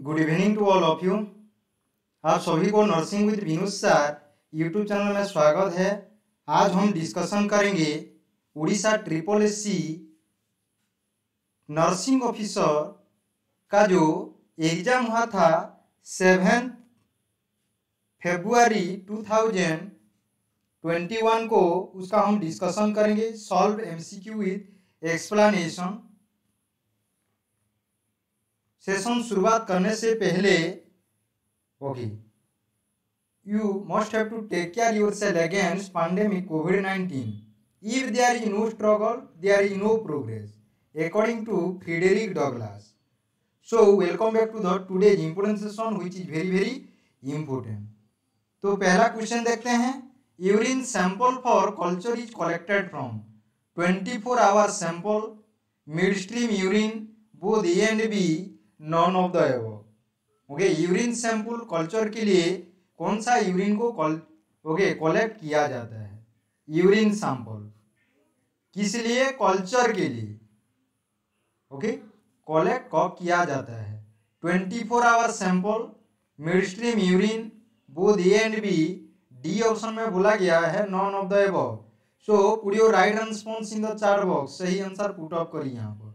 Good evening to all of you आप सभी को nursing with Vinod sir YouTube channel में स्वागत है। आज हम डिस्कशन करेंगे Orissa triple S C nursing officer का जो एग्ज़ाम हुआ था सेवेंथ फेब्रुआरी 2021 को उसका हम डिस्कशन करेंगे। Solve MCQ with explanation session शुरुआत करने से पहले okay you must have to take care your self against pandemic covid nineteen if there is no struggle there is no progress according to Frederick Douglass so welcome back to the today's important session which is very very important तो पहला question देखते हैं। Urine sample for culture is collected from twenty four hour sample mid stream urine both A and B none of the okay urine sample culture के लिए कौन सा urine को okay collect किया जाता है? यूरिन सैंपल किस लिए? कल्चर के लिए. ओके कलेक्ट कब किया जाता है? 24 four hour sample mid stream urine both A and B D option में बोला गया है none of the above so put your right response in the chart box सही आंसर पुट अप करिए यहाँ पर.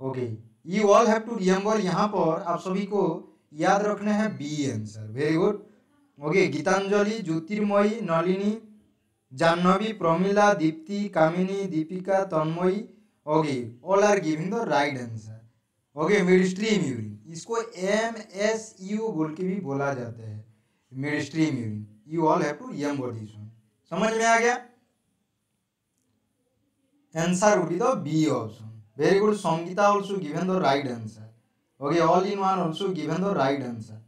Okay you all have to remember यहाँ पर आप सभी को याद रखना है B answer very good okay Gitanjali, Jyotirmayee, Nalini, Jahnavi, Pramila, Deepti, Kamini, Deepika, Tanmayee okay all are giving the right answer okay mid stream urine इसको M S U बोल के भी बोला जाता है. Mid stream urine you all have to remember this one समझ में आ गया? Answer would be the B option very good sangita also given the right answer okay all in one also given the right answer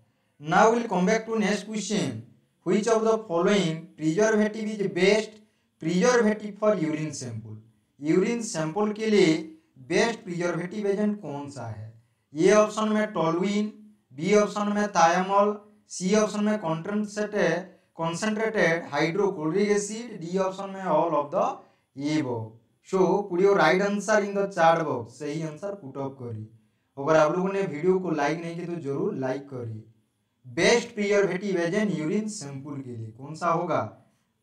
now we'll come back to next question which of the following preservative is best preservative for urine sample urine sample के लिए best preservative agent कौन सा है A option में toluene B option में thymol C option में कॉन्ट्रेंसेटेड concentrated hydrochloric acid D option में all of the above so put your right answer in the chart box सही आंसर पुट अप करिए अगर आप लोगों ने वीडियो को लाइक नहीं किया तो ज़रूर लाइक करिए best preservative agent urine sample के लिए. कौन सा होगा?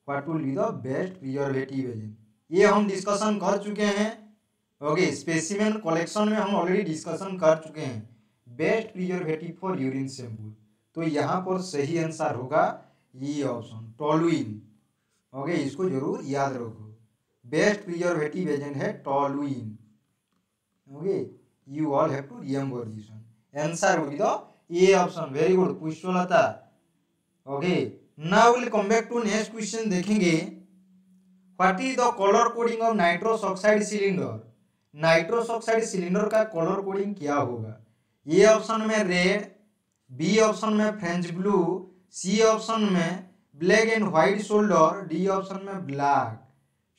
What will be the best preservative agent ये हम डिस्कशन कर चुके हैं. ओके स्पेसिमेन कलेक्शन में हम ऑलरेडी डिस्कशन कर चुके हैं. Best preservative for urine sample तो यहाँ पर सही आंसर होगा ये ऑप्शन टोलुइन ओके इसको ज़रूर याद रखो. बेस्ट प्रिजर्वेटिव एजेंट है toluene. Okay? You all have to remember this one answer will be the. A option very good Pushpalata. Okay? Now will come back to next question देखेंगे। What is the colour coding of nitrous oxide cylinder nitrous oxide cylinder का colour coding क्या होगा? A option में red B option में French blue C option में black and white shoulder D option में black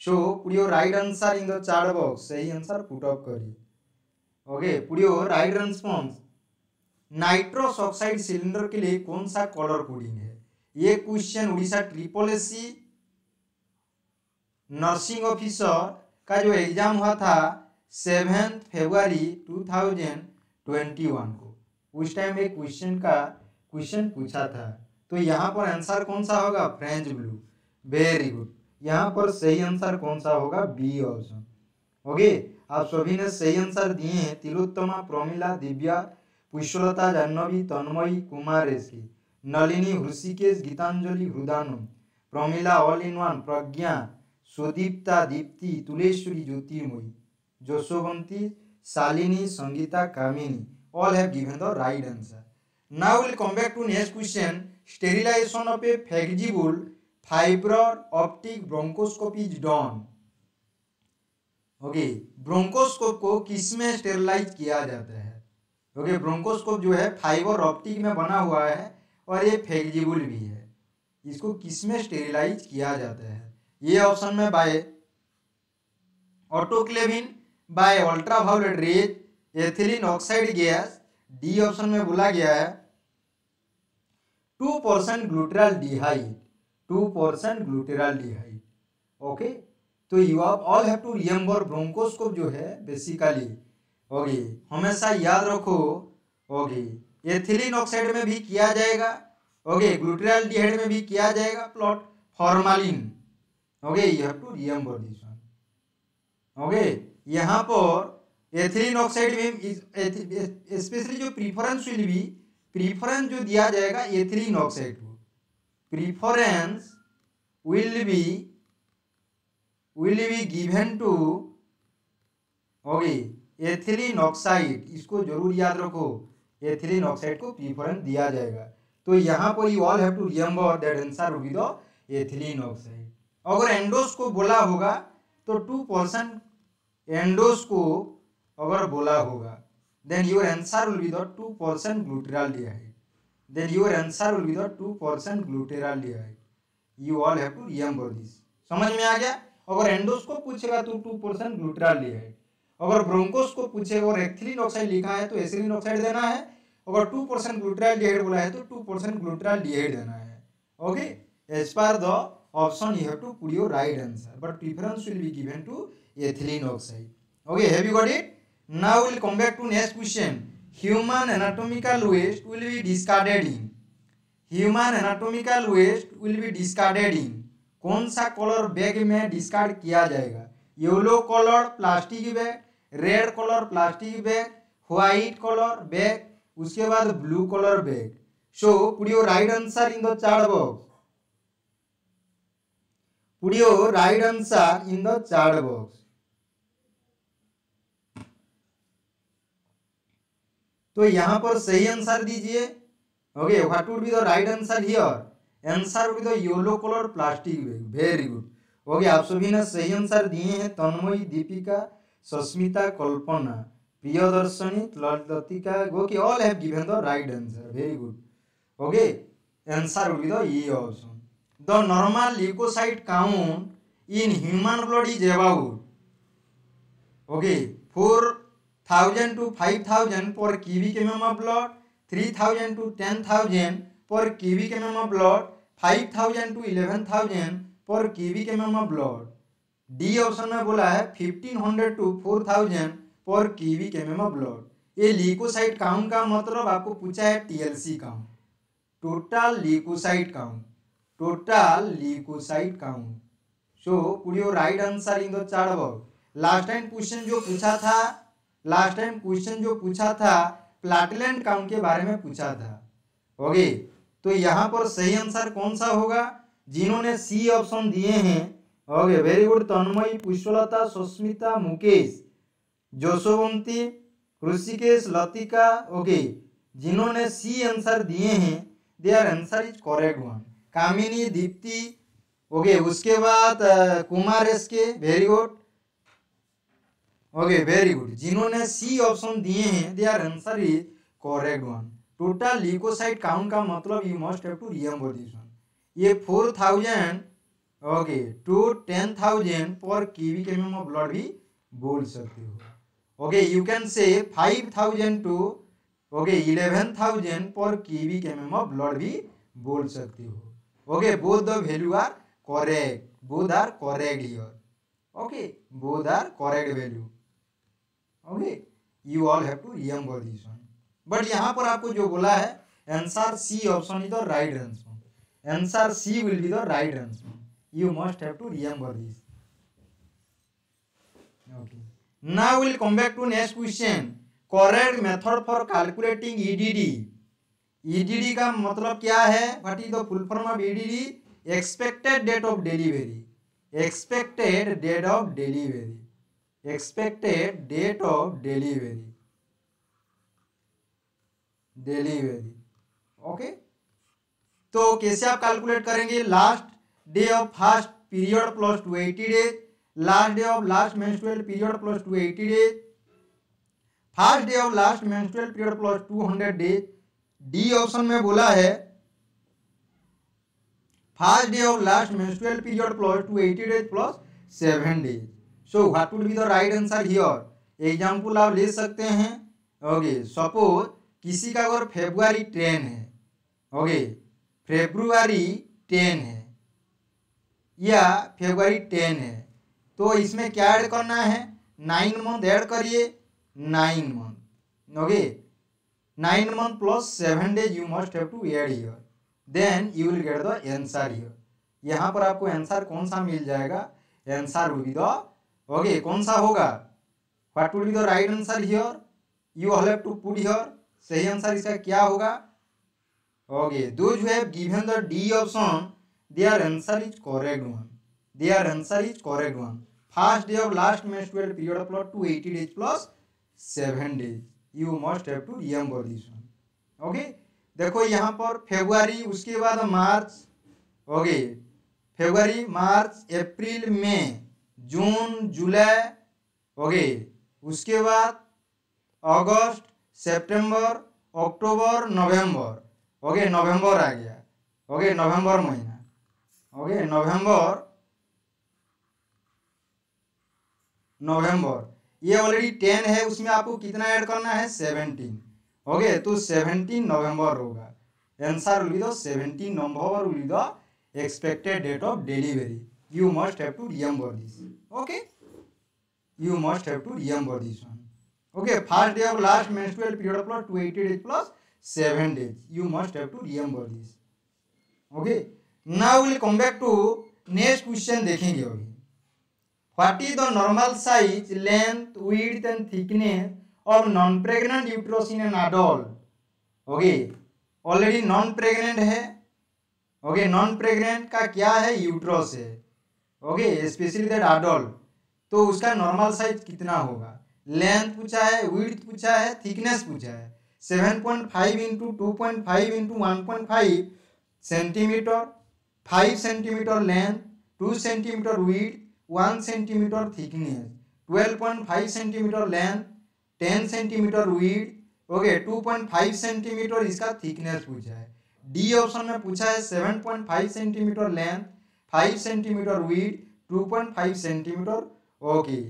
so put your right answer in the chart box सही answer put up करिए okay put your right response nitrous oxide cylinder के लिए कौन सा colour coding है? ये question Orissa triple S C nursing officer का जो एग्ज़ाम हुआ था सेवेंथ फेब्रुआरी 2021 को। उस टाइम एक क्वेश्चन का क्वेश्चन पूछा था। तो यहाँ पर आंसर कौन सा होगा? फ्रेंच ब्लू वेरी गुड यहाँ पर सही आंसर कौन सा होगा? B option. ओके? आप सभी ने सही आंसर दिए हैं। Tilottama, Pramila, Divya Pushpalata Jahnavi, Tanmayee, Kumar Rishi Nalini, Hrishikesh, Gitanjali Hridanu Pramila all in one Pragya, Sudipta, Deepti, Tuleshwari, Jyotirmayee. Joshowanti Shalini, Sangita, Kamini. All have given the right answer. Now we'll come back to next question. Sterilization of a flexible fiber optic bronchoscopy is done okay bronchoscope को किसमें sterilise किया जाता है? Okay okay, bronchoscope जो है fibre optic में बना हुआ है और ये फ्लेक्सिबल भी है। इसको किसमें स्टेरिलाइज किया जाता है? ये ऑप्शन में by autoclaving by ultraviolet rays ethylene oxide gas D option में बोला गया है। Two percent glutaraldehyde two percent glutaraldehyde okay तो यू आप all have to remember bronchoscope जो है बेसिकली ओके हमेशा याद रखो ओके एथिलीन ऑक्साइड में भी किया जाएगा ओके ग्लूटेराल डिहाइड में भी किया जाएगा plot formalin okay you have to remember this one okay यहाँ पर एथिलीन ऑक्साइड में स्पेशली जो प्रीफरेंस विल बी प्रीफरेंस जो दिया जाएगा एथिलीन ऑक्साइड को preference will be will be given to okay ethylene oxide इसको ज़रूर याद रखो एथिलीन ऑक्साइड को प्रीफरेंस दिया जाएगा। तो यहाँ पर you all have to remember that answer will be the ethylene oxide अगर एंडोस को बोला होगा तो टू परसेंट एंडोस को अगर बोला होगा then your answer will be the two percent glutaraldehyde then your answer will be the two percent glutaraldehyde you all have to remember this समझ में आ गया? अगर एंडोस को पूछेगा तो टू परसेंट ग्लूटेराल्डिहाइड अगर ब्रोंकोस को पूछेगा और एथिलीन ऑक्साइड लिखा है तो एसिलिन ऑक्साइड देना है। अगर टू परसेंट ग्लूटेराल्डिहाइड बोला है तो टू परसेंट ग्लूटेराल्डिहाइड देना है। Okay as per the option, you have to put your right answer. But preference will be given to ethylene oxide. Okay? Have you got it? Now we'll come back to next question. human anatomical waste will be discarded in. Human anatomical waste will be discarded in. कौन सा colour bag में discard किया जाएगा? Yellow colour plastic bag red colour plastic bag white colour bag उसके बाद blue colour bag so put your right answer in the chart box put your right answer in the chart box तो यहाँ पर सही answer दीजिए। Okay what would be the right answer here answer would be the yellow colour plastic bag very good okay आप सभी ने सही answer दिए हैं Tanmayee, Deepika, Sasmita, Kalpana Priyadarshini Latika okay all have given the right answer very good okay answer would be the E option the normal leukocyte count in human blood is about okay 4000 to 5000 per cubic mm of blood 3000 to 10000 per cubic mm of blood 5000 to 11000 पर cubic mm of blood D option में बोला है 1500 to 4000 पर cubic mm of blood ये leukocyte count का मतलब आपको पूछा है TLC count total leukocyte count total leukocyte count so put your right answer in the chart box last time question जो पूछा था लास्ट टाइम क्वेश्चन जो पूछा था प्लाटिलेंट काउंट के बारे में पूछा था। ओके? तो यहाँ पर सही आंसर कौन सा होगा? जिन्होंने सी ऑप्शन दिए हैं। Okay very good Tanmayee, Pushpalata Susmita Mukesh, Joshowanti Rishikesh Latika, okay, जिन्होंने सी आंसर दिए हैं there answer is correct one Kamini, Deepti, okay, उसके बाद Kumar S K very good okay very good जिन्होंने C option दिए हैं they are answer is correct one total leukocyte count का मतलब you must have to remember this one ये four thousand okay to ten thousand per kiwi के में blood भी बोल सकते हो। Okay you can say five thousand to okay eleven thousand per kiwi के में ब्लड भी बोल सकते हो। Okay both the value are correct. Both are correct here. Okay, both are correct value. But यहाँ पर आपको जो बोला है answer C option is the right answer answer C will be the right answer you must have to remember this okay now will come back to next question correct method for calculating EDD EDD का मतलब क्या है? What is the full form of EDD expected date of delivery expected date of delivery expected date of delivery delivery okay तो कैसे आप calculate करेंगे? Last day of first period plus two eighty days last day of last menstrual period plus two eighty days first day of last menstrual period plus two hundred days D option में बोला है first day of last menstrual period plus two eighty days plus seven days so what would be the right answer here example आप ले सकते हैं। Okay suppose किसी का अगर फेब्रुआरी टेन है। ओके फेब्रुआरी टेन है। या फेब्रुआरी टेन है। तो इसमें क्या ऐड करना है? नाइन मंथ ऐड करिए। Nine month okay 9 month plus 7 days you must have to add here. Then you will get the answer here. यहाँ पर आपको आंसर कौन सा मिल जाएगा? Answer will be the okay, कौन सा होगा? What will be the right answer here you have to put here सही आंसर इसका क्या होगा? Okay those who have given the D option their answer is correct one their answer is correct one first day of last menstrual period of plus 280 days plus 7 days you must have to remember this one okay देखो यहाँ पर February उसके बाद March okay February मार्च अप्रैल मई जून, जुलाई हो okay. उसके बाद अगस्त सितंबर अक्टूबर, नवंबर, okay, नवंबर आ गया, okay, November महीना, ओके, नवंबर नवंबर। ये ऑलरेडी टेन है, उसमें आपको कितना ऐड करना है? सेवनटीन ओके तो सेवनटीन नवंबर होगा। Answer be the seventeen November will expected date of delivery you must have to remember this okay you must have to remember this one okay first day of last menstrual period plus 280 days plus 7 days you must have to remember this okay now we'll come back to next question देखेंगे अभी what is the normal size length width and thickness of non pregnant uterus in an adult okay already non pregnant है okay non pregnant का क्या है uterus है okay specially that adult तो उसका normal size कितना होगा? लेंथ पूछा है विड्थ पूछा है थिकनेस पूछा है। Seven point five into two point five into one point five centimetre five centimetre length two centimetre width one centimetre thickness twelve point five centimetre length ten centimetre width okay two point five centimetre इसका thickness पूछा है। D option में पूछा है seven point five centimetre length five centimetre width two point five centimetre okay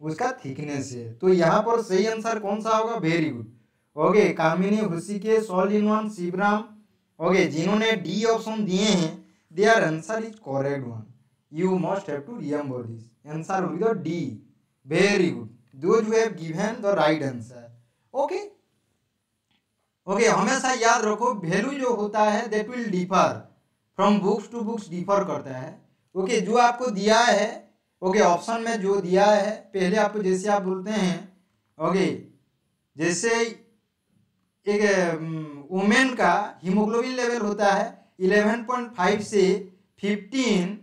उसका thickness है। तो यहाँ पर सही आंसर कौन सा होगा? वेरी गुड ओके कामिनी हुसिके सॉल इन वन शिवराम। ओके जिन्होंने डी ऑप्शन दिए हैं their answer is correct one you must have to remember this answer will the D very good those who have given the right answer okay okay हमेशा याद रखो value जो होता है that will differ from books to books differ करता है। Okay okay, जो आपको दिया है ओके ऑप्शन में जो दिया है पहले आपको जैसे आप बोलते हैं ओके जैसे एक वुमेन का हीमोग्लोबिन लेवल होता है इलेवन पॉइंट फाइव से fifteen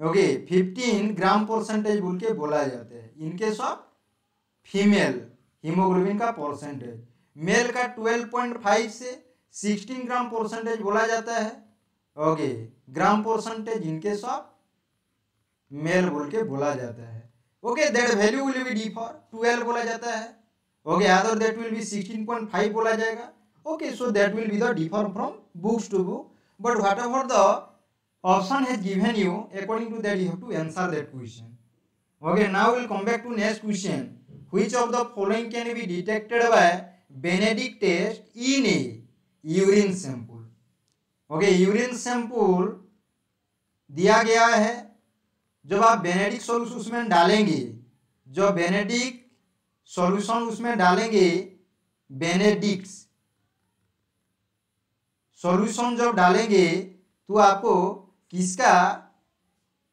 okay fifteen gram percentage बोल के बोला जाता है। इनके सब फीमेल हीमोग्लोबिन का परसेंटेज मेल का ट्वेल्व पॉइंट फाइव से सिक्सटीन ग्राम परसेंटेज बोला जाता है। ओके ग्राम परसेंटेज इनके सब मेल बोल के बोला जाता है okay that value will be D for twelve बोला जाता है okay other that will be sixteen point five बोला जाएगा okay so that will be the differ from books to book but whatever the option has given you according to that you have to answer that question okay now we'll come back to next question which of the following can be detected by benedict test in a urine sample okay urine sample दिया गया है। जब आप Benedict solution उसमें डालेंगे जो Benedict solution उसमें डालेंगे बेनेडिक्स सॉल्यूशन जब डालेंगे तो आपको किसका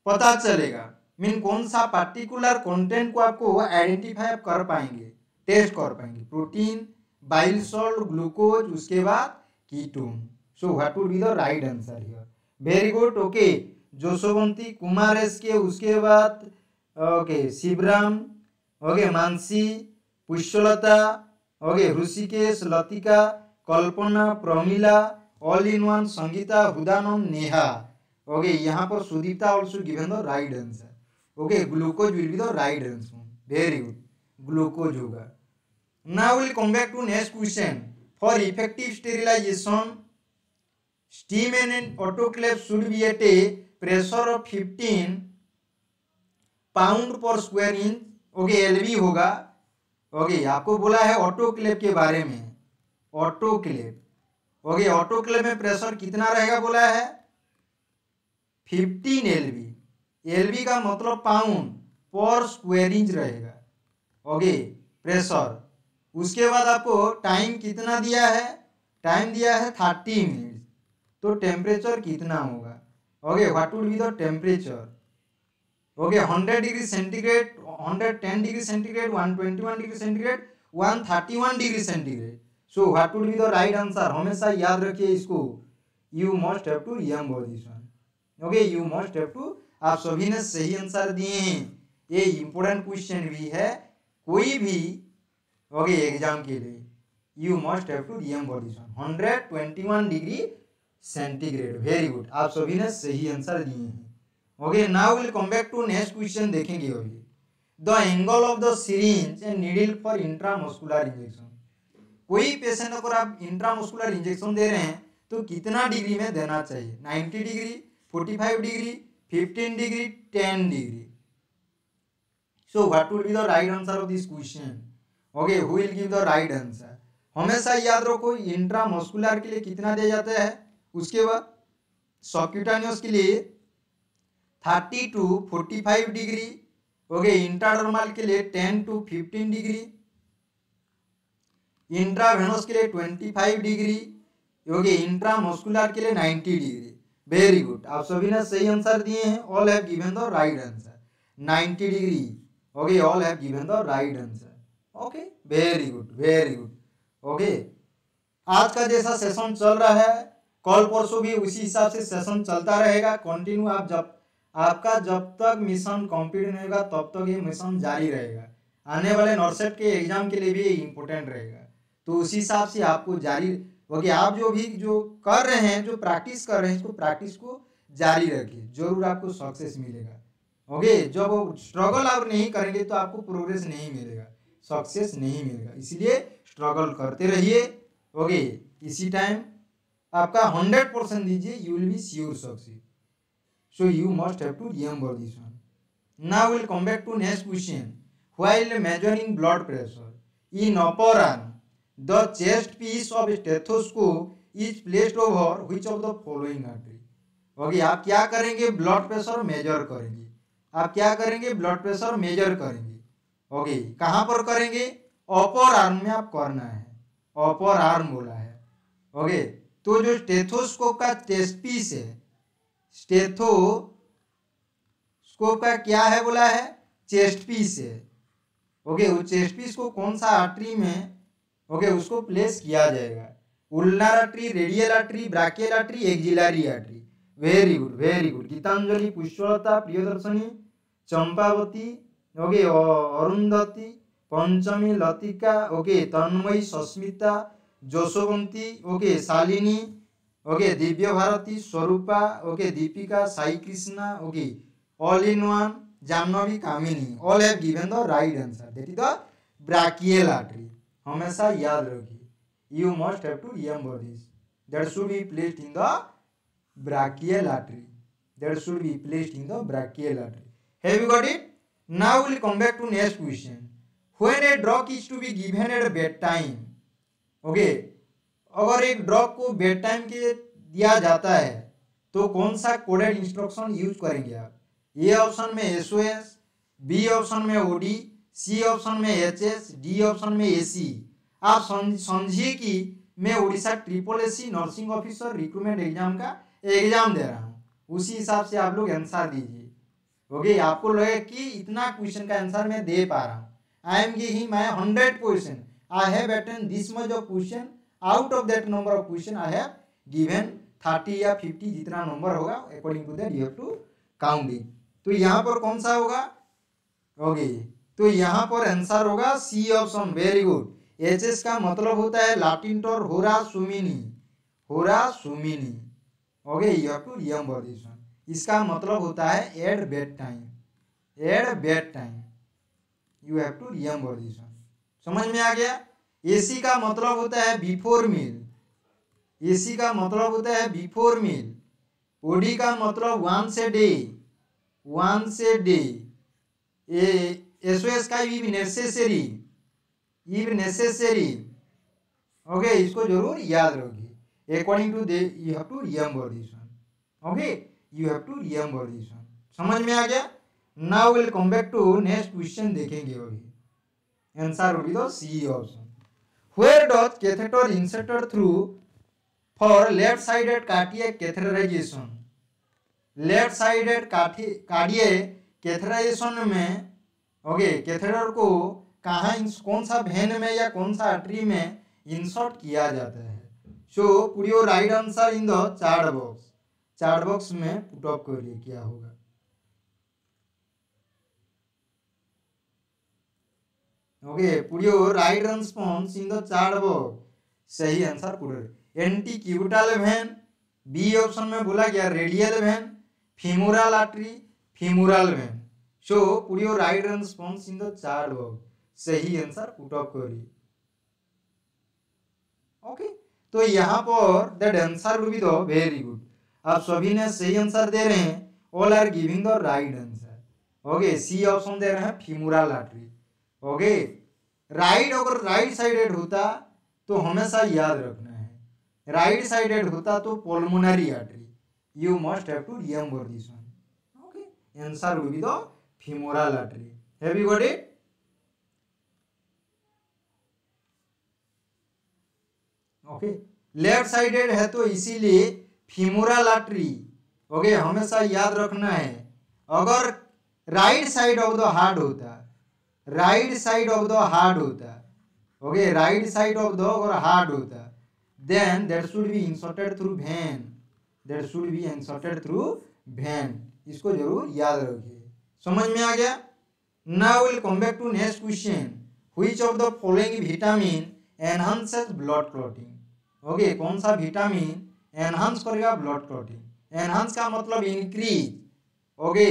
पता चलेगा? मीन कौन सा पर्टिकुलर कंटेंट को आपको आइडेंटिफाई कर पाएँगे टेस्ट कर पाएँगे। प्रोटीन बाइल सॉल्ट ग्लूकोज उसके बाद ketone so what would be the right answer here very good okay Jashobanti Kumar S K उसके बाद okay Shivram okay Mansi Pushyalata okay Rishikesh Latika Kalpana Pramila all in one Sangeeta Hudanand Neha okay यहाँ पर Sudipta also given the right answer okay glucose will be the right answer very good glucose होगा now will come back to next question for effective sterilization steam and autoclave should be at a pressure of 15 pound per square inch okay LV होगा। Okay okay, आपको बोला है autoclave के बारे में। Autoclave okay autoclave में pressure कितना रहेगा बोला है? फिफ्टीन एल 15 एलवी एलवी का मतलब पाउंड पर स्क्वायर इंच रहेगा। ओके प्रेशर उसके बाद आपको टाइम कितना दिया है? टाइम दिया है थर्टी मिनट तो टेम्परेचर कितना होगा? Okay what would be the temperature okay hundred degree centigrade hundred ten degree centigrade one twenty one degree centigrade one thirty one degree centigrade so what would be the right answer हमेशा याद रखिए इसको। You must have to remember this okay you must have to आप सभी ने सही answer दिए हैं। ये इंपोर्टेंट क्वेश्चन भी है। कोई भी ओके एग्ज़ाम के लिए you must have to remember this one hundred twenty one degree centigrade very good आप सभी ने सही आंसर दिए हैं। Okay now will come back to next question देखेंगे अभी। The angle of the syringe and needle for intramuscular injection कोई patient अगर आप इंट्रामस्कुलर इंजेक्शन दे रहे हैं तो कितना डिग्री में देना चाहिए? 90 degree 45 degree 15 degree 10 degree so what would be the right answer of this question okay who will give the right answer हमेशा याद रखो इंट्रामस्कुलर के लिए कितना दिया जाता है? उसके बाद सॉक्यूटानियस के लिए 30 टू 45 डिग्री ओके इंट्राडर्मल के लिए 10 टू 15 डिग्री इंट्रावेनस के लिए 25 डिग्री ओके इंट्रामस्कुलर के लिए 90 डिग्री वेरी गुड आप सभी ने सही आंसर दिए हैं. All have given the right answer 90 degree okay all have given the right answer okay very good very good okay आज का जैसा सेशन चल रहा है कल परसों भी उसी हिसाब से सेशन चलता रहेगा। कंटिन्यू आप जब, आपका जब तक मिशन कंप्लीट नहीं होगा, तब तक ये मिशन जारी रहेगा। आने वाले नॉर्सेट के एग्ज़ाम के लिए भी ये इम्पोर्टेंट रहेगा। तो उसी हिसाब से आपको जारी, ओके, आप जो भी जो कर रहे हैं, जो प्रैक्टिस कर रहे हैं इसको प्रैक्टिस को जारी रखिए। ज़रूर आपको सक्सेस मिलेगा। ओके, जब स्ट्रगल आप नहीं करेंगे तो आपको प्रोग्रेस नहीं मिलेगा। सक्सेस नहीं मिलेगा। इसलिए स्ट्रगल करते रहिए। ओके, इसी टाइम आपका हंड्रेड परसेंट दीजिए you will be sure success so you must have to remember this one now will come back to next question while measuring blood pressure, in upper arm The chest piece of stethoscope is placed over which of the following artery? Okay आप क्या करेंगे? Blood pressure measure करेंगे. आप क्या करेंगे? Blood pressure measure करेंगे. Okay कहाँ पर करेंगे? अपर आर्म में आप करना है. अपर आर्म बोला है. ओके तो जो स्टेथोस्कोप का चेस्ट पीस है, स्टेथोस्कोप का क्या है बोला है? चेस्ट पीस है। ओके, वो चेस्ट पीस को कौन सा आर्टरी में, ओके, उसको प्लेस किया जाएगा? Ulnar artery radial artery brachial artery axillary artery very good very good Gitanjali, Pushpalata, Priyadarshini, Champavati, okay Arundhati, Panchami, Latika, okay, Tanmayi, Sasmita Jashobanti, okay, Shalini, okay, Divya Bharati, Swarupa, okay, Deepika, Sai Krishna, okay all in one Janvi Kamini all have given the right answer that is the brachial artery हमेशा याद रखिए। You must have to remember this that should be placed in the brachial artery that should be placed in the brachial artery have you got it now will come back to next question when a drug is to be given at bed time okay अगर एक drug को bed time के दिया जाता है तो कौन सा कोडेड इंस्ट्रक्शन यूज़ करेंगे आप? ए ऑप्शन में एस बी ऑप्शन में ओडी सी ऑप्शन में एच एस डी ऑप्शन में ए सी आप समझिए कि मैं Orissa triple S C nursing officer recruitment exam का एग्ज़ाम दे रहा हूँ। उसी हिसाब से आप लोग आंसर दीजिए। ओके, आपको लगे कि इतना क्वेश्चन का आंसर मैं दे पा रहा हूँ। I am giving my hundred question I have attend this much of question out of that number of question I have given thirty या फिफ्टी जितना नंबर होगा according to that you have to count it तो यहाँ पर कौन सा होगा? Okay तो यहाँ पर आंसर होगा C option very good H S का मतलब होता है लाटिन टोर होरा सुमिनी होरा सुमिनी okay you have to remember this one इसका मतलब होता है at bed time at bed time you have to remember this one समझ में आ गया? एसी का मतलब होता है बिफोर मील एसी का मतलब होता है बिफोर मील ओडी का मतलब once a day once a day A SOS का if necessary if necessary okay इसको ज़रूर याद रखिए. According to they you have to remember this one okay you have to remember this one समझ में आ गया? Now will come back to next question देखेंगे अभी. Answer will be the C option where does catheter inserted through for left sided cardiac catheterization? Left sided cardiac catheterization में okay catheter को कहाँ कौन सा वेन में या कौन सा आर्टरी में इंसर्ट किया जाता है so put your right answer in the chart box chart box में पुट अप करिए क्या होगा okay put your right response in the chart box सही answer put antecubital vein B option में बोला गया radial vein femoral artery, femoral vein. So put your right response in the chart सही answer put up करिए okay तो यहाँ पर that answer will be the very good आप सभी ने सही आंसर दे रहे हैं. All are giving the right answer okay C option दे रहे हैं फीमोरल आर्टरी ओके? राइट अगर राइट साइडेड होता तो हमेशा याद रखना है। राइट साइडेड होता तो pulmonary artery you must have to remember this one okay? Answer will be the femoral artery have you got it? Okay left sided है तो इसीलिए फीमोरल आर्टरी ओके हमेशा याद रखना है। अगर right side of the heart होता right side of the heart होता okay right side of the अगर हार्ट होता then that should be inserted through vein that should be inserted through vein इसको ज़रूर याद रखिए। समझ में आ गया? Now will come back to next question which of the following vitamin enhances blood clotting okay कौन सा विटामिन एनहांस करेगा ब्लड क्लॉटिंग एनहांस का मतलब increase okay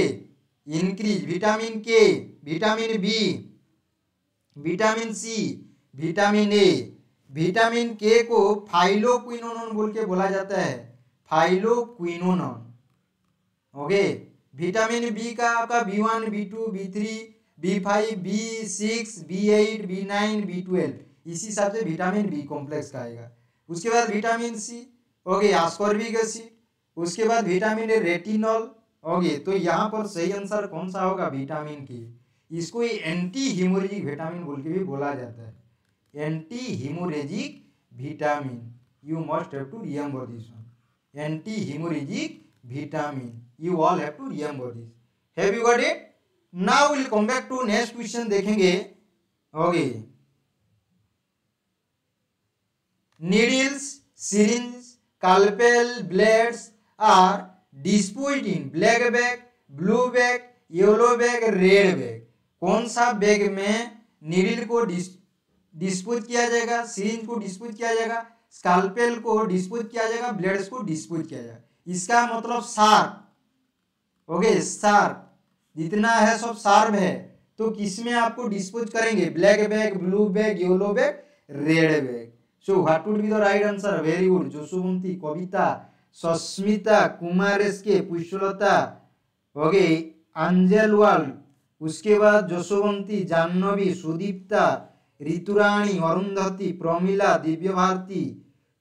increase vitamin K vitamin B vitamin C vitamin A vitamin K को phylloquinone बोल के बोला जाता है। फाइलोक्विनोन ओके विटामिन बी का आपका B one B two B three B five B six B eight B nine B twelve इसी हिसाब से विटामिन बी कॉम्प्लेक्स का आएगा। उसके बाद vitamin C okay ascorbic acid उसके बाद विटामिन ए रेटिनॉल ओके तो यहाँ पर सही आंसर कौन सा होगा? विटामिन के इसको एंटी हिमोरेजिक विटामिन बोल के भी बोला जाता है। Anti haemorrhagic vitamin you must have to remember this one anti haemorrhagic vitamin you all have to remember this have you got it now will come back to next question देखेंगे। Okay needles syringe scalpel blades are disposed in black bag blue bag yellow bag red bag कौन सा bag में needle को dispose किया जाएगा, syringe को dispose किया जाएगा, स्काल्पेल को डिस्पोज किया जाएगा, ब्लेड्स को डिस्पोज किया जाएगा। इसका मतलब शार्प। Okay sharp. जितना है सब शार्प है। तो किसमें आपको डिस्पोज करेंगे? Black bag, blue bag, yellow bag, red bag. So what would be the right answer very good Jashobanti Kavita, Sasmita Kumar SK Pushpalata. Okay अंजलवाल उसके बाद जशोवंती जाह्नवी सुदीप्ता ऋतुराणी अरुंधति प्रमिला दिव्य भारती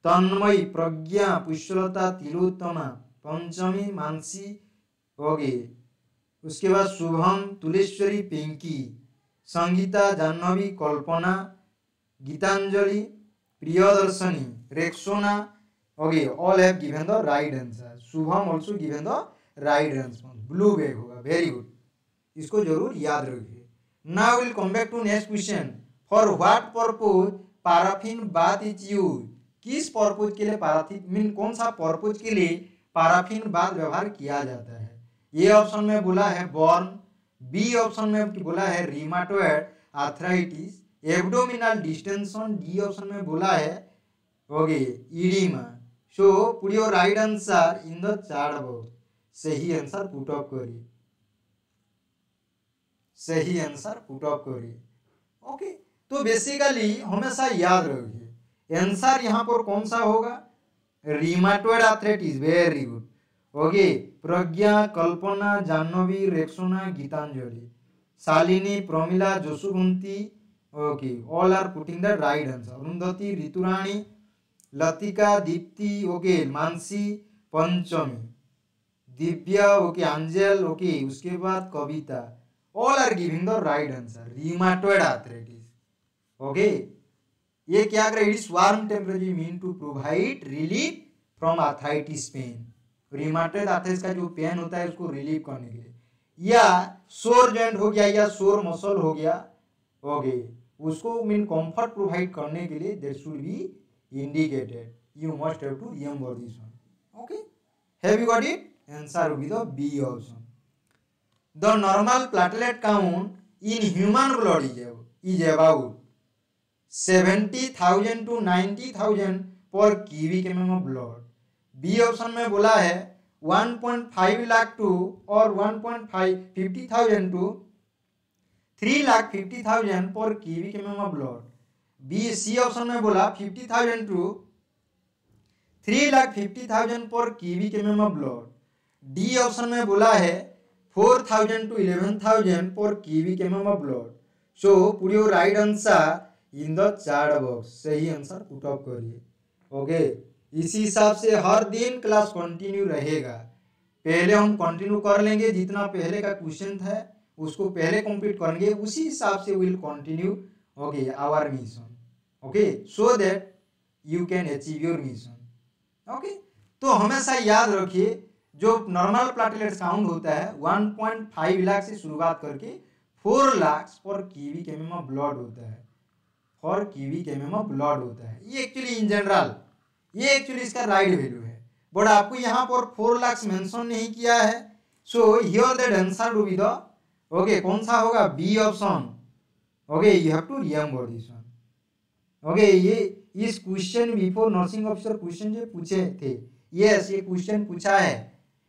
तन्मयी प्रज्ञा पुष्पलता तिलोत्तमा पंचमी मानसी ओगे उसके बाद Shubham, Tuleshwari, Pinky, Sangeeta Jahnavi Kalpana, Geetanjali, Priyadarshini, Rexona okay all have given the right answer Shubham also given the right answer blue bag होगा। Very good इसको ज़रूर याद रखिए। Now will come back to next question for what purpose paraffin बात is use किस purpose के लिए paraffin mean कौन सा पर्पज के लिए पाराफिन बात व्यवहार किया जाता है? ये ऑप्शन में बोला है बॉर्न बी ऑप्शन में बोला है rheumatoid arthritis abdominal distension D option में बोला है okay oedema so put your right answer in the chat box सही आंसर पुट अप करिए। सही आंसर पुट अप करिए। ओके तो बेसिकली हमेशा याद रखिए आंसर यहाँ पर कौन सा होगा? Rheumatoid arthritis very good okay Pragya, Kalpana Jahnavi Rexona, Geetanjali. Shalini, Pramila Jashobanti okay all are putting the right answer Arundhati Rituraani, Latika, Dipti okay Mansi, Panchami. Divya okay Anjal okay उसके बाद Kavita. All are giving the right answer rheumatoid arthritis okay ये क्या करे it's warm temperature mean to provide relief from arthritis pain rheumatoid arthritis का जो pain होता है, उसको रिलीव करने के लिए। या सोर जॉइंट हो गया या सोर मसल हो गया ओके उसको मीन कंफर्ट प्रोवाइड करने के लिए there should be indicated you must have to remember this one okay have you got it answer will be the B option normal platelet count in human blood is is about 70,000 to 90,000 per cubic mm of blood B option में बोला है 1.5 lakh to और 1.5 50,000 to 3 lakh 50,000 per cubic mm of blood B C option में बोला 50,000 to 3 lakh 50,000 per cubic mm of blood D option में बोला है 4,000 to 11,000 per cubic mm of blood so put your right answer in the chat box सही answer put up करिए। Okay इसी हिसाब से हर दिन क्लास कंटिन्यू रहेगा। पहले हम कंटिन्यू कर लेंगे जितना पहले का क्वेश्चन था उसको पहले कंप्लीट करेंगे उसी हिसाब से will continue okay our mission okay so that you can achieve your mission okay तो हमेशा याद रखिए जो नॉर्मल प्लाटिलेट साउंड होता है 1.5 लाख से शुरुआत करके 4 लाख पर कीवी के एम ब्लड होता है। फॉर कीवी के एम ब्लड होता है। ये एक्चुअली इन जनरल ये एक्चुअली इसका राइट वैल्यू है। बट आपको यहाँ पर फोर लाख मेंशन नहीं किया है। So here that answer to be the okay कौन सा होगा? B option okay you have to remember this one okay ये, इस question before nursing officer question जो पूछे थे। यस ये क्वेश्चन पूछा है।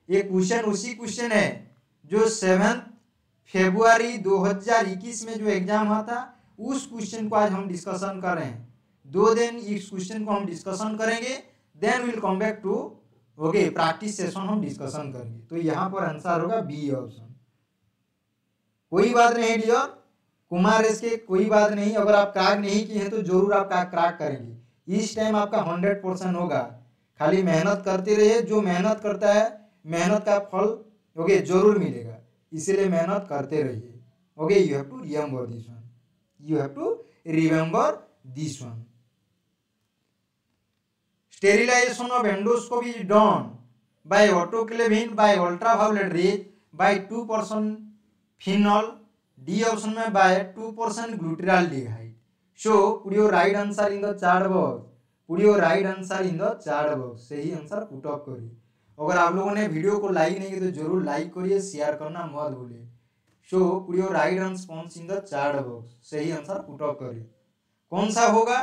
ये क्वेश्चन उसी क्वेश्चन है, जो सेवन फेब्रुआरी 2021 में जो एग्ज़ाम हुआ था, उस क्वेश्चन को आज हम डिस्कशन कर रहे हैं। दो दिन इस क्वेश्चन को हम डिस्कशन करेंगे then will come back to okay practice session हम डिस्कशन करेंगे। तो यहाँ पर आंसर होगा बी ऑप्शन कोई बात नहीं डियर कुमार इसके कोई बात नहीं। अगर आप क्रैक नहीं किए हैं तो ज़रूर आप क्रैक करेंगे। इस टाइम आपका हंड्रेड परसेंट होगा। खाली मेहनत करते रहिए। जो मेहनत करता है मेहनत का फल, ओके, ज़रूर मिलेगा। इसीलिए मेहनत करते रहिए। Okay you have to remember this one you have to remember this one sterilisation of endoscopy done by autoclaving by ultraviolet ray by two percent phenol D option में by two percent glutaraldehyde so put your right answer in the chat box put your right answer in the chat box से answer put ऑफ़ करी अगर आप लोगों ने video को like नहीं किया तो ज़रूर लाइक करिए शेयर करना मत भूलिए। So put your right answer in the chat box सही आंसर पुट अप करिए। कौन सा होगा?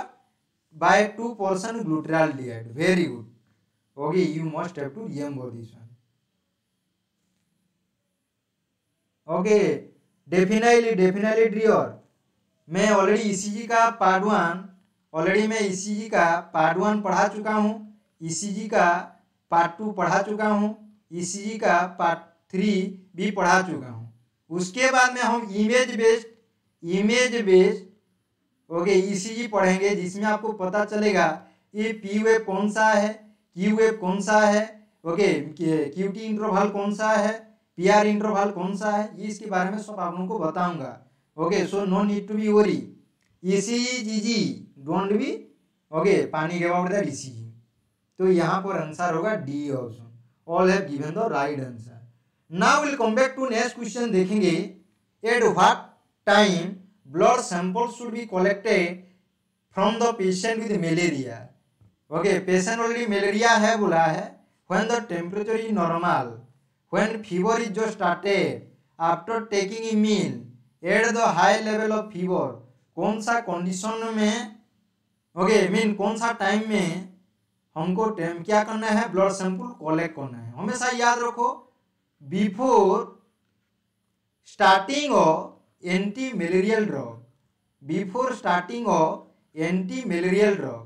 By two percent glutaraldehyde very good okay you must have to remember this one okay definitely definitely dear मैं already ECG का part one already मैं ECG का part one पढ़ा चुका हूँ। ईसीजी का पार्ट टू पढ़ा चुका हूँ ईसीजी का पार्ट थ्री भी पढ़ा चुका हूँ। उसके बाद में हम image based image based okay ECG पढ़ेंगे, जिसमें आपको पता चलेगा ये पी वेब कौन सा है क्यू वेब कौन सा है ओके क्यू टी इंटरवल कौन सा है पी आर इंटरवल कौन सा है, ये इसके बारे में सब आप लोगों को बताऊँगा। Okay so no need to be worry E C G G don't be okay panic about that ECG तो यहाँ पर आंसर होगा D option all have given the right answer now will come back to next question देखेंगे. At what time blood sample should be collected from the patient with malaria okay patient already malaria है बोला है. When the temperature normal when fever is जो started after taking a meal at the high level of fever कौन सा condition में? Okay okay, mean कौन सा time में हमको क्या करना है? ब्लड सैंपल कलेक्ट करना है। हमेशा याद रखो before starting of anti-malarial drug, before starting of antimalarial drug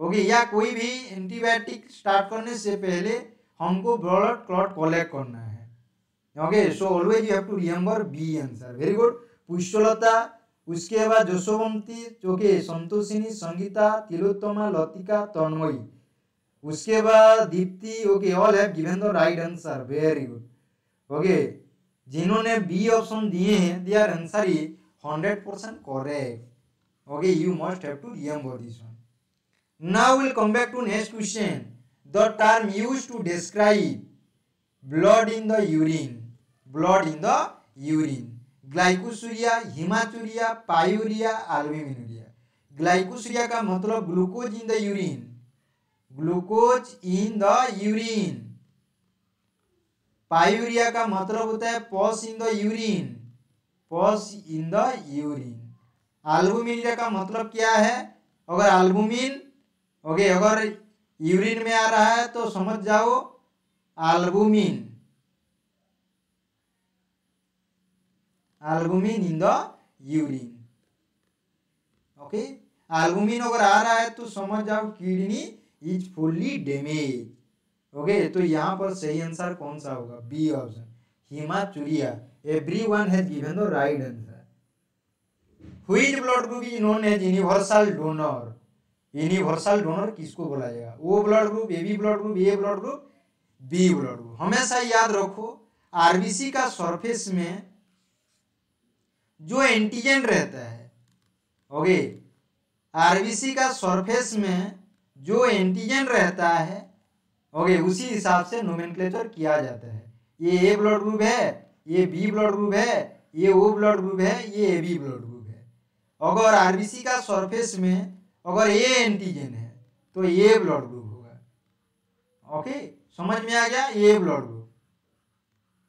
okay या कोई भी एंटीबायोटिक स्टार्ट करने से पहले हमको ब्लड क्लॉट कलेक्ट करना है। Okay so always you have to remember B answer very good Pushpalata उसके बाद जशोवंती ओके संतोषिनी संगीता तिलोत्तमा लतिका तन्मयी उसके बाद Dipti okay all have given the right answer very good okay जिन्होंने बी ऑप्शन दिए हैं they are answer is hundred percent correct okay you must have to remember this one now we'll come back to next question the term used to describe blood in the urine blood in the urine glycosuria, haematuria pyuria albuminuria glycosuria का मतलब glucose in the urine. Glucose in the urine. Pyuria का मतलब होता है pus in the urine. Pus in the urine. Albumin का मतलब क्या है? अगर एल्बुमिन ओके, अगर यूरिन में आ रहा है तो समझ जाओ albumin albumin in the urine okay albumin अगर आ रहा है तो समझ जाओ kidney is fully damage okay तो यहाँ पर सही आंसर कौन सा होगा B option haematuria everyone has given the right answer which blood group is known as universal donor universal donor किसको बोला जाएगा? O blood group A B blood group A blood group B blood group हमेशा याद रखो RBC का surface में जो antigen रहता है ओके आरबीसी का सरफेस में जो एंटीजन रहता है ओके उसी हिसाब से नोमेनक्लेचर किया जाता है। ये ए ब्लड ग्रुप है, ये बी ब्लड ग्रुप है, ये ओ ब्लड ग्रुप है, ये ए बी ब्लड ग्रुप है। अगर आरबीसी का सरफेस में अगर ए एंटीजन है तो ए ब्लड ग्रुप होगा। ओके समझ में आ गया? ए ब्लड ग्रुप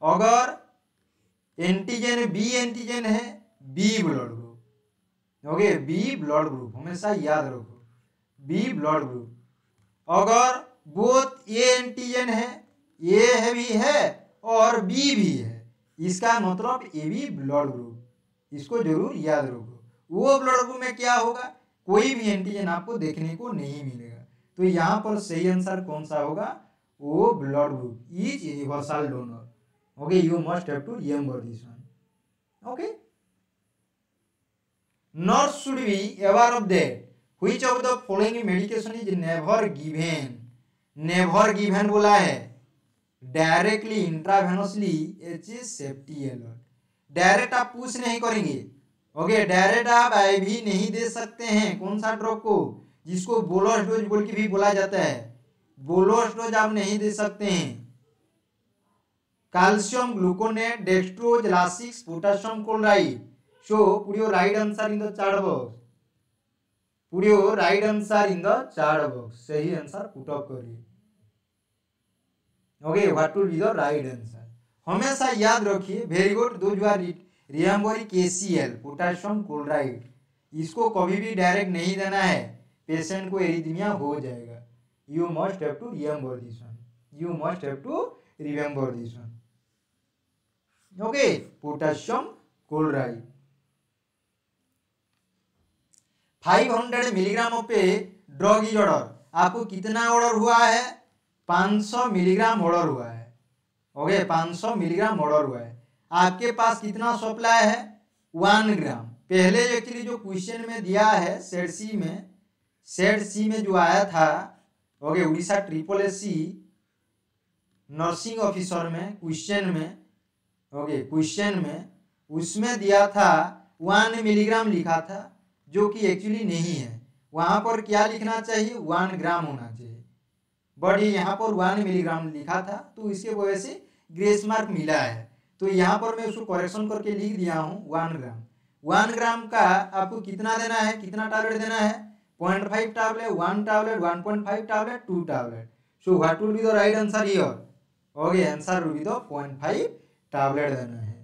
अगर एंटीजन बी एंटीजन है B blood group. Okay, B blood group, हमेशा याद रखो। B blood group. अगर बोथ ए एंटीजन है ए है भी है और बी भी है, इसका मतलब ए बी ब्लड ग्रुप इसको ज़रूर याद रखो। वो ब्लड ग्रुप में क्या होगा? कोई भी एंटीजन आपको देखने को नहीं मिलेगा। तो यहाँ पर सही आंसर कौन सा होगा? वो blood group is universal donor okay you must have to remember this one okay nurse should be aware of that. Which of the following medication is never given? Never given बोला है। Directly intravenously H is safety alert direct आप पूछ नहीं करेंगे। ओके direct आप ivy नहीं दे सकते हैं। कौन सा ड्रग को? जिसको बोलोस डोज बोल के भी बोला जाता है। बोलोस डोज आप नहीं दे सकते हैं। Calcium gluconate dextrose Lasix potassium chloride So put your right answer in the chat box. Put your right answer in the chat box. सही आंसर पुट अप करिए okay what will be the right answer हमेशा याद रखिए very good दो जो are remember KCL potassium chloride इसको कभी भी डायरेक्ट नहीं देना है पेशेंट को एरिथमिया हो जाएगा. You must have to remember this one you must have to remember this one okay potassium chloride 500 milligram पे ड्रग इज़ ऑर्डर आपको कितना ऑर्डर हुआ है? 500 मिलीग्राम ऑर्डर हुआ है। ओके 500 मिलीग्राम ऑर्डर हुआ है। आपके पास कितना सप्लाई है? वन ग्राम पहले एक्चुअली जो क्वेश्चन में दिया है सेट सी में सेट सी में जो आया था okay Orissa triple S C nursing officer में क्वेश्चन में ओके क्वेश्चन में, उसमें दिया था वन मिलीग्राम लिखा था। जो कि एक्चुअली नहीं है। वहाँ पर क्या लिखना चाहिए? वन ग्राम होना चाहिए। बट यहाँ पर वन मिलीग्राम लिखा था तो इसके वजह से ग्रेस मार्क मिला है। तो यहाँ पर मैं उसको करेक्शन करके लिख दिया हूँ वन ग्राम वन ग्राम का आपको कितना देना है? कितना टैबलेट देना है? Point five tablet one tablet one point five tablet two tablet so what will be the right answer here okay answer will be the point five tablet देना है।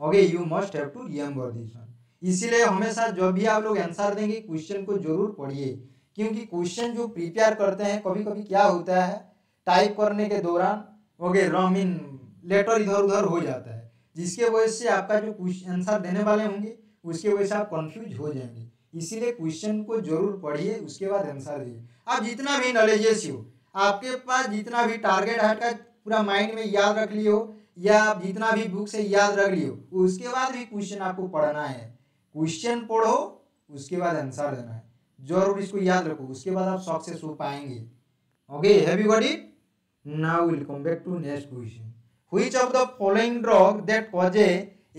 Okay you must have to remember this one इसीलिए हमेशा जब भी आप लोग answer देंगे question को ज़रूर पढ़िए। क्योंकि क्वेश्चन जो प्रिपेयर करते हैं कभी कभी क्या होता है टाइप करने के दौरान ओके रॉमिन लेटर इधर उधर हो जाता है। जिसके वजह से आपका जो आंसर देने वाले होंगे, उसके वजह से आप कंफ्यूज हो जाएँगे। इसीलिए क्वेश्चन को ज़रूर पढ़िए, उसके बाद आंसर दिए आप जितना भी नॉलेजेस हो, आपके पास जितना भी टारगेट है का पूरा माइंड में याद रख लियो या जितना भी बुक से याद रख लियो उसके बाद भी क्वेश्चन आपको पढ़ना है। क्वेश्चन पढ़ो, उसके बाद आंसर देना है। ज़रूर इसको याद रखो, उसके बाद आप सक्सेस हो पाएँगे। Okay have you got it now will come back to next question which of the following drug that cause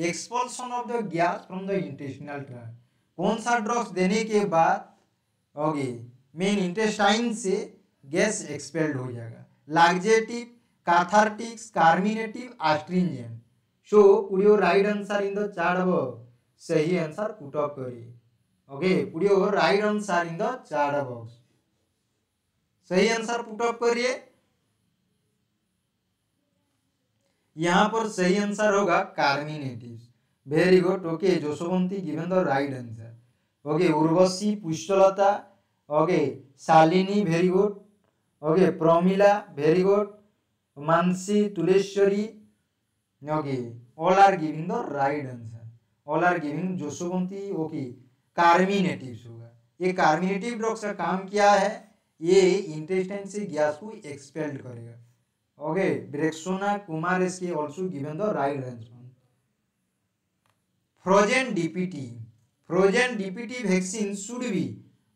expulsion of the gas from the intestinal tract? कौन सा ड्रग्स देने के बाद ओके मेन इंटेस्टाइन से gas expelled हो जाएगा? Laxative cathartics carminative astringent so put your right answer in the chat above. सही answer put up करिए okay put your right answer in the chat above सही answer put up करिए। यहाँ पर सही आंसर होगा carminative very good okay Jashobanti given the right answer okay Urvashi Pushpalata okay Shalini very good okay Pramila very good Mansi Tuleswari okay all are giving the right answer all giving Jashobanti वो की carminative होगा। ये carminative drugs का काम क्या है? ये intestine से गैस को एक्सपेल्ड करेगा। ओके, ब्रेक्सोना कुमार इसके also given the right answer. Frozen DPT frozen DPT vaccine should be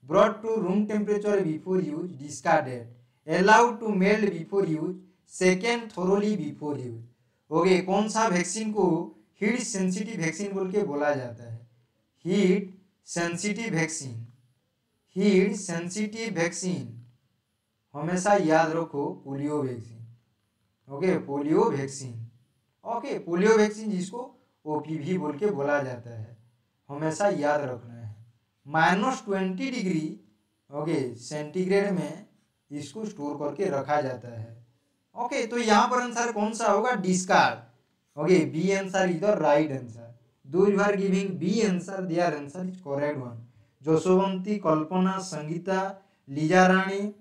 brought to room temperature before use, discarded allowed to melt before use, second thoroughly before use. Okay, कौन सा vaccine को heat sensitive vaccine बोल के बोला जाता है। Heat sensitive vaccine. Heat sensitive vaccine. हमेशा याद रखो, polio vaccine. Okay, polio vaccine. Okay, polio vaccine जिसको ओपीवी बोल के बोला जाता है। हमेशा याद रखना है। Minus twenty degree, okay, centigrade में इसको स्टोर करके रखा जाता है। ओके तो यहाँ पर आंसर कौन सा होगा? Discard. Okay, B answer is the right answer. Those बार are giving B answer, their answer is correct one. Josovanti, Kalpana, Sangita, Lija Rani,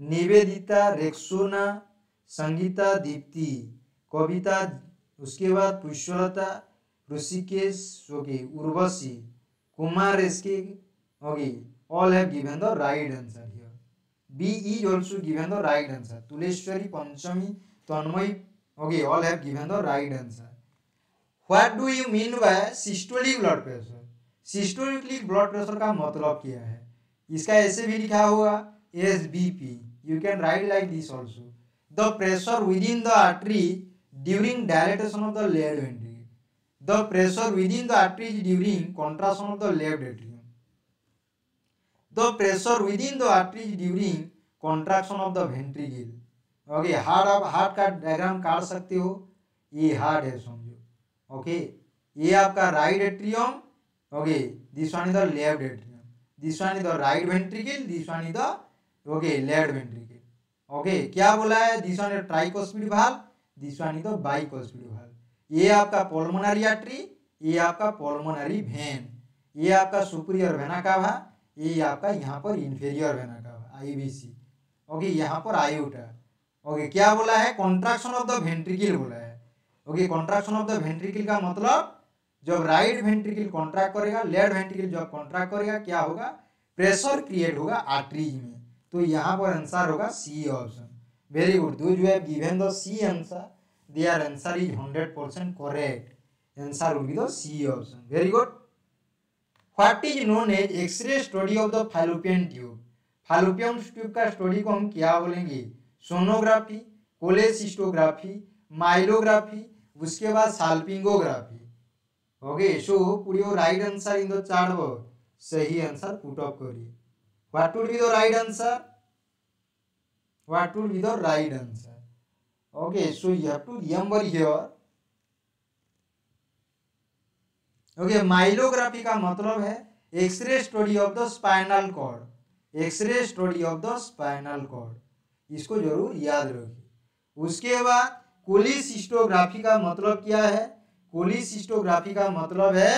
Nivedita, Rexona, Sangita, Dipti, Kavita, उसके बाद Pushpalata Rishikesh okay Urvashi Kumar SK okay all have given the right answer here B is also given the right answer Tuleshwari Panchami Tanmayi okay all have given the right answer what do you mean by systolic blood pressure systolic blood pressure का मतलब क्या है इसका ऐसे भी लिखा हुआ S B P you can write like this also the pressure within the artery during dilatation of the left ventricle. The pressure within the artery during contraction of the left atrium. The pressure within the artery during contraction of the ventricle. Okay heart आप heart का diagram काट सकते हो। ये heart है, समझो। Okay ये आपका right atrium okay this one is the left atrium this one is the right ventricle this one is the okay left ventricle okay क्या बोला है? This one is tricuspid valve this one is the bicuspid valve ये आपका पोलमोनरी artery ये आपका पोलमोनरी when ये आपका superior vena का भा ये आपका यहाँ पर इंफेरियर वेना का भा आईबीसी ओके यहाँ पर आयोटा ओके क्या बोला है? कॉन्ट्रैक्शन ऑफ़ द वेंट्रिकल बोला है। Okay contraction of the ventricle का मतलब जब राइट वेंट्रिकल कॉन्ट्रैक्ट करेगा लेफ़्ट वेंट्रिकल जब कॉन्ट्रैक्ट करेगा, क्या होगा? प्रेशर क्रिएट होगा आर्टरीज में। तो यहाँ पर आंसर होगा C option very good though you have given the C answer there answer is 100% correct answer will be the C option very good what is known as X-ray study of the fallopian tube fallopian tube का study को हम क्या बोलेंगे? Sonography cholecystography myelography उसके बाद salpingography okay so put your right answer in the chart सही answer put up करिए What would be the right answer? What would be the right answer? Okay, so you have to remember here. Okay, myelography का मतलब है X-ray study of the spinal cord X-ray study of the spinal cord इसको ज़रूर याद रखिए उसके बाद कोलिसिस्टोग्राफी का मतलब क्या है कोलिसिस्टोग्राफी का मतलब है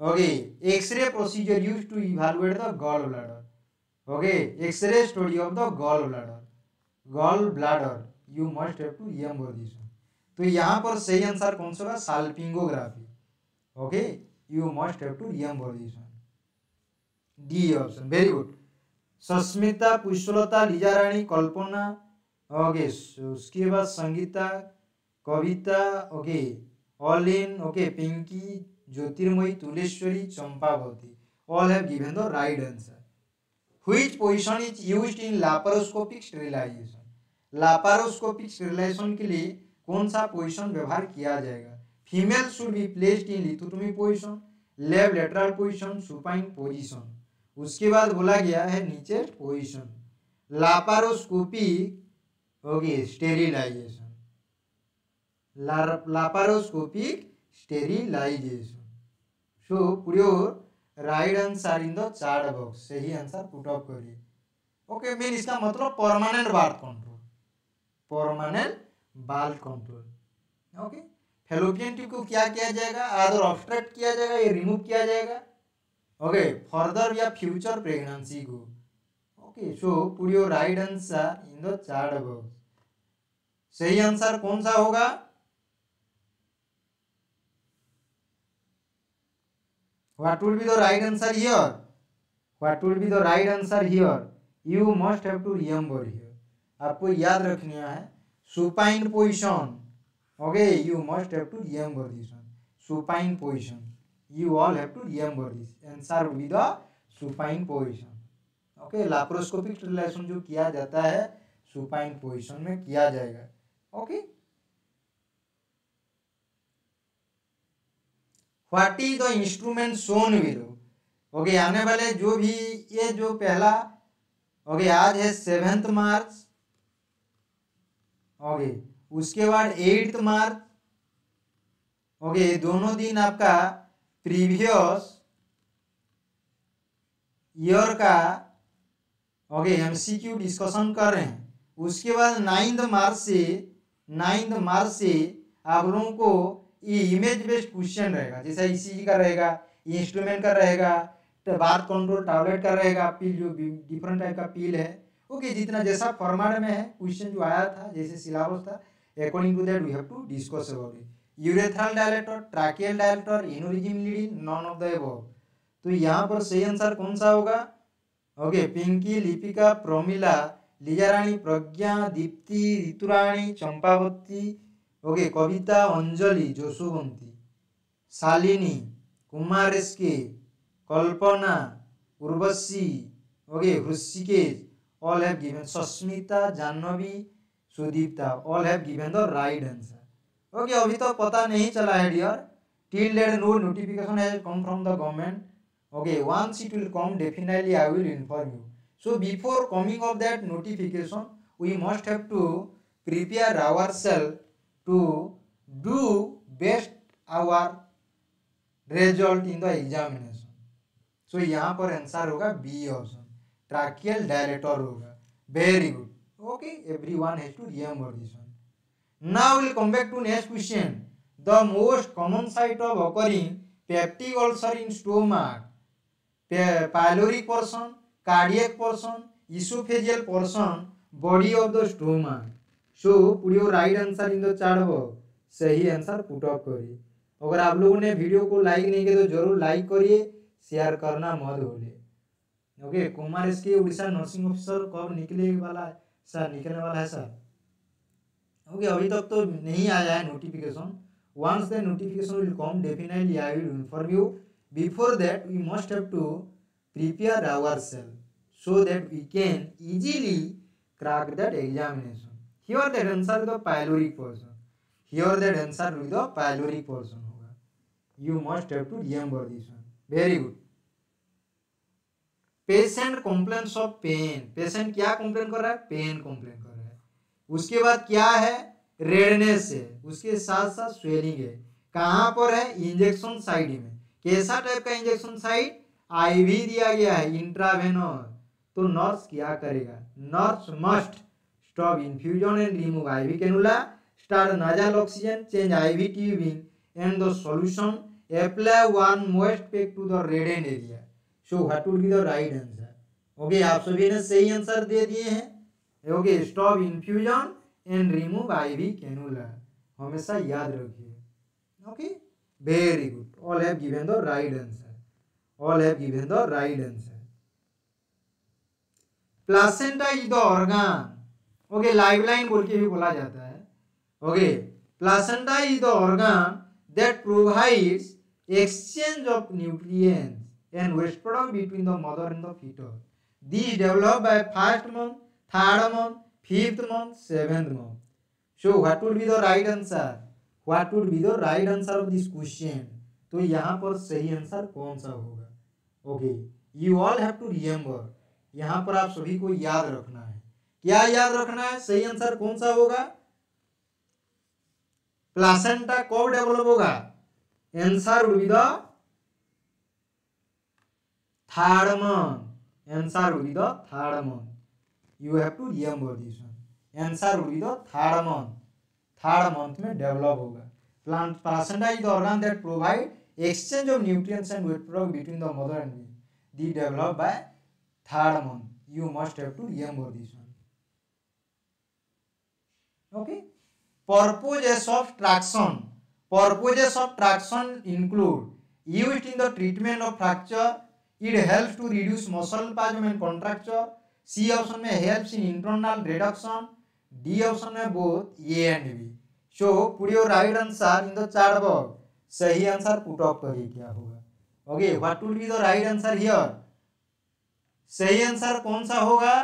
okay X-ray procedure use to evaluate the gall bladder Okay, X-ray of the gall bladder. Gall bladder. You must have to remember this तो यहाँ पर सही आंसर कौन सा होगा salpingography okay you must have to remember this D option very good Sasmita Pushpalata Liza Rani Kalpana, okay उसके बाद Sangeeta, Kavita, okay all in okay, Pinky, Jyotirmayi, Tuleshwari, Champavati. All have given the right answer which position is used in laparoscopic sterilization? Laparoscopic sterilization के लिए कौन सा position व्यवहार किया जाएगा? Female should be placed in lithotomy position left lateral position supine position उसके बाद बोला गया है नीचे position laparoscopic okay sterilization sterilization. So put your right answer in the chat box. सही आंसर पुट अप करिए। ओके मेन इसका मतलब permanent birth control permanent birth control okay fallopian tube को क्या किया जाएगा? आदर ऑब्स्ट्रक्ट किया जाएगा या रिमूव किया जाएगा? ओके फर्दर या फ्यूचर प्रेगनेंसी को okay so put your right answer in the chart above सही आंसर कौन सा होगा? What will be the right answer here what will be the right answer here you must have to remember here आपको याद रखना है supine position okay you must have to remember this supine position you all have to remember this answer be the supine position okay laparoscopic sterilization जो किया जाता है supine position में किया जाएगा okay what is the instrument shown below okay आने वाले जो भी ये जो पहला ओके आज है सेवेंथ मार्च ओके उसके बाद एट्थ मार्च ओके दोनों दिन आपका प्रीवियस ईयर का ओके एमसीक्यू डिस्कशन कर रहे हैं। उसके बाद नाइन्थ मार्च से नाइन्थ मार्च से आप लोगों को ये इमेज बेस्ड क्वेश्चन रहेगा। जैसे ईसीजी का रहेगा इंस्ट्रूमेंट का रहेगा बार्थ कंट्रोल टैबलेट का रहेगा पील जो डिफरेंट टाइप का पील है। ओके जितना जैसा फॉर्मेट में है क्वेश्चन जो आया था, जैसे सिलेबस था according to that we have to discuss about it urethral dilator tracheal dilator इनोरिजिम लीडिंग नॉन ऑफ़ द अबव तो यहाँ पर सही आंसर कौन सा होगा? Okay Pinky, Lipika, Promila Lijarani Pragya, Dipti Rituraani Champavati okay Kavita, Anjali Joshuwanti Shalini कुमारेस्के Kalpana, Urvashi okay Hrishikesh, all have given, Sasmita Janvi Sudipta, all have given the right answer. Okay अभी तो पता नहीं चला है dear till date no notification has come from the government okay once it will come definitely I will inform you so before coming of that notification we must have to prepare our self to do best our result in the examination so यहाँ पर answer होगा B option tracheal director होगा. Very good okay every one हैजू रियम ऑडिशन now we'll come back to next question the most common site of occurring peptic ulcer in stomach pyloric portion cardiac portion esophageal portion body of the stomach so put your right answer in the chart box सही answer put up करिए अगर आप लोगों ने video को like नहीं किया तो ज़रूर लाइक करिए शेयर करना मत भूलिए ओके कुमार इसके उड़ीसा नर्सिंग ऑफिसर कब निकले वाला है सर निकलने वाला है सर ओके अभी तक तो नहीं आया है notification once the notification will come definitely I will inform you before that we must have to prepare our self so that we can easily crack that examination here the answer the pyloric portion here the answer with the pyloric portion होगा you must have to remember this very good patient complaints of pain patient क्या complaint कर रहा है? Pain complaint उसके बाद क्या है? Redness है। उसके साथ साथ स्वेलिंग है। कहाँ पर है? इंजेक्शन साइड में। कैसा टाइप का इंजेक्शन साइड आईवी दिया गया है इंट्रावेनोर तो नर्स क्या करेगा? Nurse must stop infusion and remove IV cannula start nasal oxygen change IV tubing and the solution apply warm moist pack to the reddened area so what would be the right answer okay आप सभी ने सही answer दे दिए हैं। Okay stop infusion and remove IV cannula हमेशा याद रखिए। Okay very good all have given the right answer all have given the right answer placenta is the organ okay lifeline बोल के भी बोला जाता है। Okay placenta is the organ that provides exchange of nutrients and waste product between the mother and the fetus. These develop by first month, third month, fifth month, seventh month. So what would be the right answer? What would be the right answer of this question? तो यहाँ पर सही answer कौन सा होगा okay you all have to remember यहाँ पर आप सभी को याद रखना है क्या याद रखना है सही आंसर कौन सा होगा प्लासेंटा कब डेवलप होगा answer would be the third month answer would be the third month you have to remember this one answer would be the third month third month में डेवलप होगा plant placenta is the organ that provide exchange of nutrients and waste product between the mother and the develop by third month you must have to remember this one okay purposes of traction purposes of traction include used in the treatment of fracture it helps to reduce muscle spasm and contracture c option में helps in internal reduction, d option में both a and b. So put your right answer in the chart box. सही answer put off करिए, क्या होगा? Okay what would be the right answer here सही answer कौन सा होगा?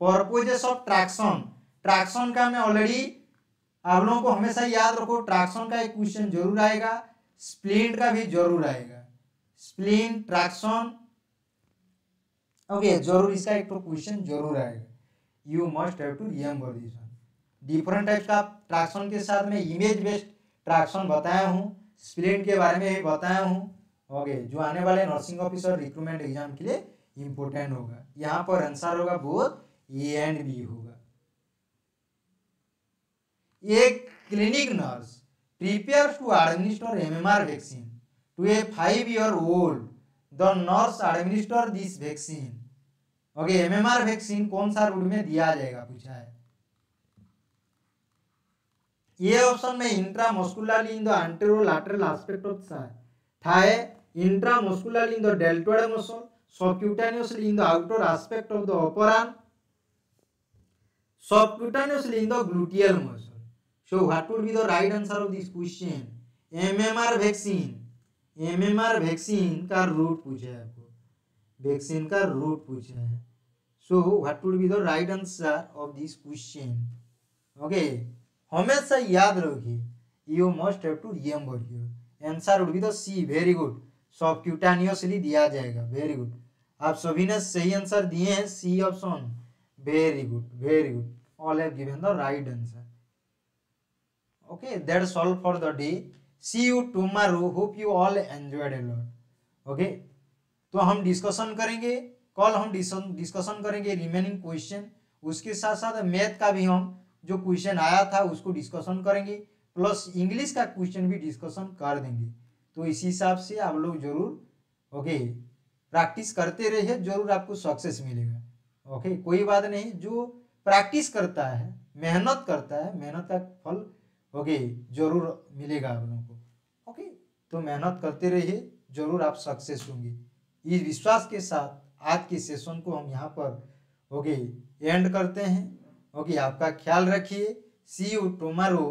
पर्पोजेस of traction traction का मैं ऑलरेडी आप लोगों को हमेशा याद रखो ट्रैक्शन का एक क्वेश्चन ज़रूर आएगा स्प्लिंट का भी ज़रूर आएगा. स्प्लिन ट्रैक्शन ओके ज़रूर इसका एक तो क्वेश्चन ज़रूर आएगा। You must have to remember this one different types का ट्रैक्शन के साथ में इमेज बेस्ड ट्रैक्शन बताया हूँ स्प्लिंट के बारे में भी बताया हूँ। ओके जो आने वाले नर्सिंग ऑफिसर रिक्रूटमेंट एग्ज़ाम के लिए इंपोर्टेंट होगा। यहाँ पर आंसर होगा बोथ ए एंड बी होगा। एक clinic nurse prepare to administer MMR vaccine to a five year old the nurse administer this vaccine okay MMR vaccine कौन सा रूट में दिया जाएगा पूछा है ये ऑप्शन में intramuscularly in the anterolateral aspect of thigh intramuscularly in the deltoid muscle, subcutaneously in the outer aspect of the upper arm, subcutaneously in the gluteal muscle. So what would be the right answer of this question? MMR vaccine. MMR vaccine का route पूछा है आपको vaccine का route पूछा है। So what would be the right answer of this question okay हमेशा याद रखिए you must have to remember here answer would be the C very good subcutaneously दिया जाएगा वेरी गुड आप सभी ने सही आंसर दिए हैं C option good very good all have given the right answer okay that's all for the day see you tomorrow hope you all enjoyed a lot okay तो हम डिस्कशन करेंगे, कल हम डिस्कशन करेंगे रिमेनिंग क्वेश्चन उसके साथ साथ math का भी हम जो क्वेश्चन आया था उसको डिस्कशन करेंगे प्लस इंग्लिश का क्वेश्चन भी डिस्कशन कर देंगे। तो इसी हिसाब से आप लोग ज़रूर ओके प्रैक्टिस करते रहिए, ज़रूर आपको सक्सेस मिलेगा। ओके कोई बात नहीं, जो प्रैक्टिस करता है, मेहनत करता है, मेहनत का फल ओके ज़रूर मिलेगा आप लोगों को। ओके तो मेहनत करते रहिए, ज़रूर आप सक्सेस होंगे। इस विश्वास के साथ आज के सेशन को हम यहाँ पर ओके एंड करते हैं। ओके आपका ख्याल रखिए। See you tomorrow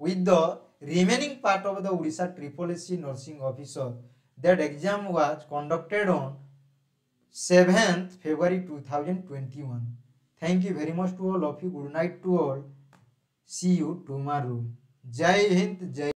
with the remaining part of the Orissa triple S C nursing officer that exam was conducted on seventh February 2021 thank you very much to all of you good night to all see you tomorrow जय हिंद जय